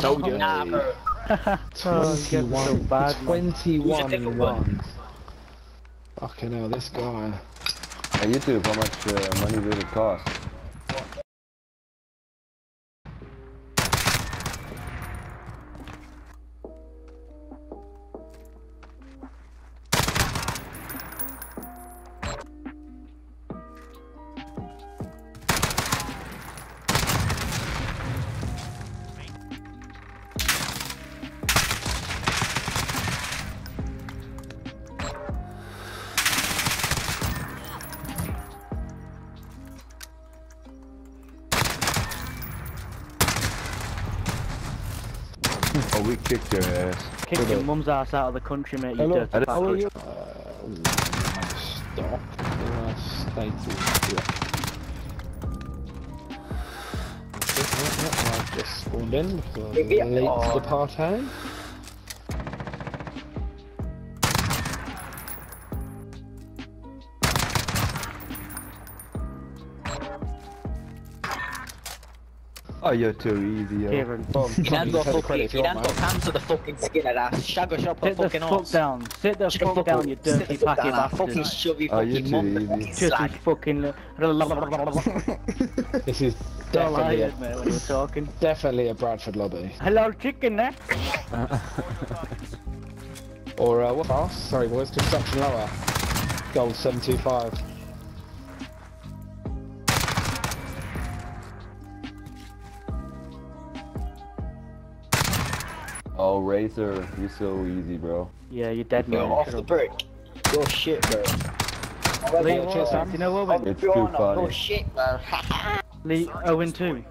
Told you. Nah, bro. Oh, it's getting so 21, bad, man. 21 pick and one. 1. Fucking hell, this guy. Hey, YouTube, how much uh, money did it cost? We kicked your ass. Kicked your mum's ass out of the country, mate, you Hello, dirty how are you? Uh, stop. Uh, status. Yeah. I've just spawned in before the Yeah. late Oh. party. Oh, you're too easy, yo. Kieran, You done got Take fucking, credit if you you done want, got hands to the fucking skin of that. Shagger shop sit the fucking fuck arse. down. Sit the Sit the fuck down, you sit dirty the fuck packy down, I fucking bastard. shove you Oh, you're fucking too mum, easy. fucking Just fucking... This is definitely a, when you were talking. definitely a Bradford lobby. Hello, chicken there. Or uh, what else? Sorry, boys. Construction lower. Gold 725. Oh, Racer, you're so easy, bro. Yeah, you're dead, You're man. off the brick. You're shit, bro. Lee, Yeah, cheers, what? man. You know I'm Owen? It's you're too funny. You're shit, bro. Lee, Owen oh, too.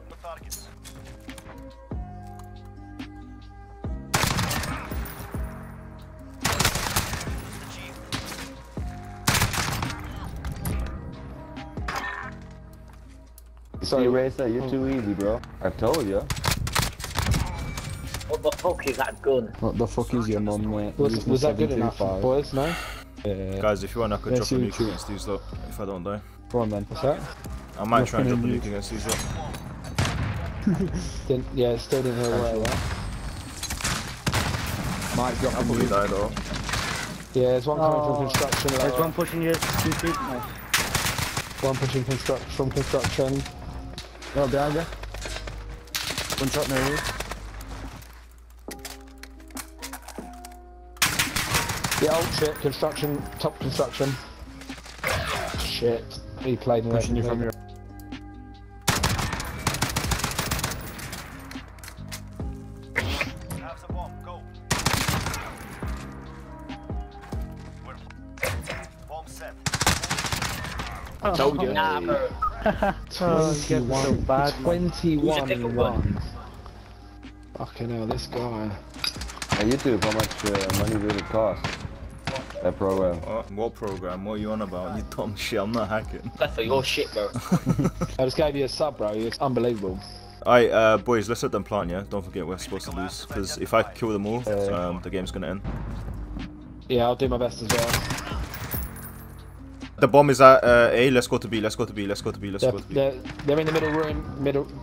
See, Sorry. Racer, you're too easy, bro. I told you. What the fuck is that gun? What the fuck is your mum, mate? Was, Using was that good enough, 725. boys? No? Yeah. Guys, if you want, I could Yeah, drop a see what nuke against these lot if I don't die. Go on then. What's that? I might try and drop a Dropping a nuke against these lot. Didn't, yeah, still didn't hear away, right? Might drop I'll a probably nuke. die though. Yeah, there's one coming Oh, from construction. There's lower. one pushing you. Two feet. No. One pushing construct from construction. Oh, behind you. One shot near you. Yeah, old shit. Construction, top construction. Shit. He played in Pushing you from your. Told you. Nah, bro. Oh, it's getting so bad, man. 21 pick a and 1. Fucking hell, this guy. Hey, YouTube, how much uh, money did it cost? That program. Oh, what program? What are you on about? You dumb shit, I'm not hacking. That's for your shit, bro. I just gave you a sub, bro. It's unbelievable. Alright, uh, boys, let's let them plant, yeah? Don't forget we're supposed to lose. Because if I kill them all, um, the game's gonna end. Yeah, I'll do my best as well. The bomb is at uh, A, let's go to B, let's go to B, let's go to B, let's They're, go to B. they're, they're in the middle room. Middle.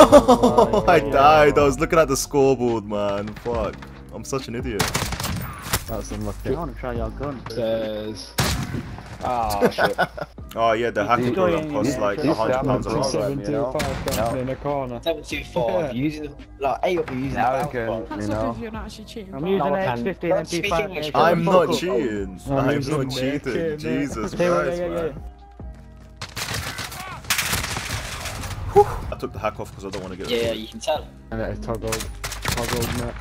Oh, I died, I was looking at the scoreboard, man. Fuck. I'm such an idiot. That's unlucky. I want to try your gun. Says. Ah, shit. Oh yeah, the hacker These- program costs yeah, like hundred pounds a These- round. You know? 725 No. in a corner. 725. Using the, like, A up, you're using Now the we can, you That's know. you're not actually cheating. I'm using an can't. X50 and MP5. English, mate. bro. I'm not cheating. I'm I'm not cheating. Jesus Christ, yeah, yeah, man. I took the hack off because I don't want to get Yeah, yeah, you can tell. And it's toggled. Toggled, mate.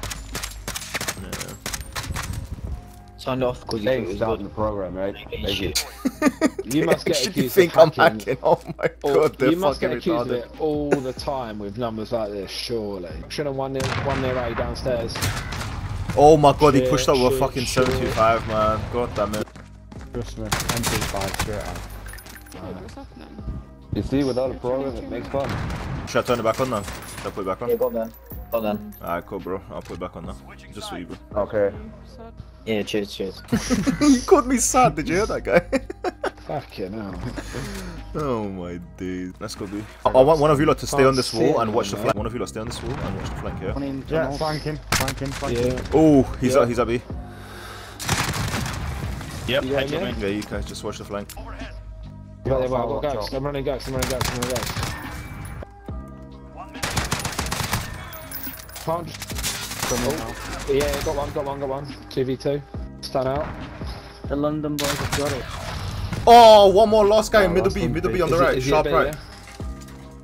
Yeah. Signed off because you Hey, thought it starting was the program, right? Thank you. You must get Should you accused think of I'm hacking. hacking? Oh my god, they're you must get fucking accused of it all the time with numbers like this, surely. Should have won near one near A downstairs. Oh my god, he pushed up with a fucking shit. 725, man. God damn it. Trust me. MP5 straight out. Wait, what's happening? You see, without a program, it makes fun. Should I turn it back on now? Should I put it back Yeah, on? go on then. Go on then. Alright, cool, bro. I'll put it back on now. Just for you, bro. Okay. Yeah, cheers, cheers. you called me sad, did you hear that guy? Fucking hell. Oh my days. Let's go B. I, I want one of you lot to stay on this wall and watch the flank. One of you lot stay on this wall and watch the flank, yeah? One in Yeah, tunnel. flank him, flank him, flank him. Yeah. Oh, he's Yeah. at he's at B. Yep, You head yeah? me. Yeah, you guys just watch the flank. Right there, well, follow I've got up ghosts. top. I'm running ghosts. I'm running ghosts. I'm running ghosts. Can't just- Oh, yeah, got one, got one, got one. 2v2. Stun out. The London boys have got it. Oh, one more last guy in Oh, middle last B, middle B B. on the right, sharp right. yeah?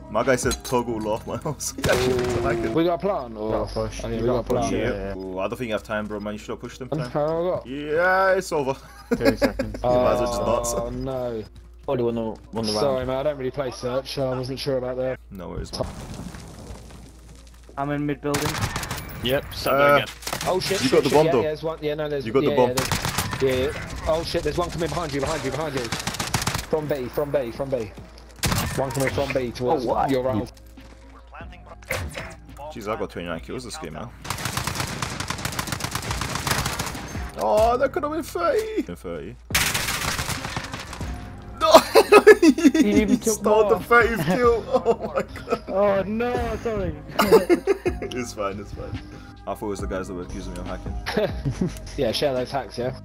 My guy said toggle off my house. He actually like it. We got a plan? Or? Got a push. Oh, yeah, We we got got a a plan. Yeah. yeah. Ooh, I don't think you have time, bro, man. You should have pushed him. Time. How I got? Yeah, it's over. 30 seconds. you might as well just Oh not. no. Probably won the, won the Sorry round. man, I don't really play search, so I wasn't sure about that. No worries, man. I'm in mid building. Yep, stop Uh, there again. Oh shit, You shit, got the bomb, yeah, though. Yeah, there's one, yeah, no, there's You got the bomb. Yeah, yeah, yeah. Oh shit, there's one coming behind you, behind you, behind you. From B, from B, from B. One coming from B towards Oh, what? your right. Jeez, I got 29 kills this game now. Oh, that could have been 30. Been 30. No! he even took stole the more. 30th kill. Oh my oh, god. Oh no, sorry. it's fine, it's fine. I thought it was the guys that were accusing me of hacking. Yeah, share those hacks, yeah.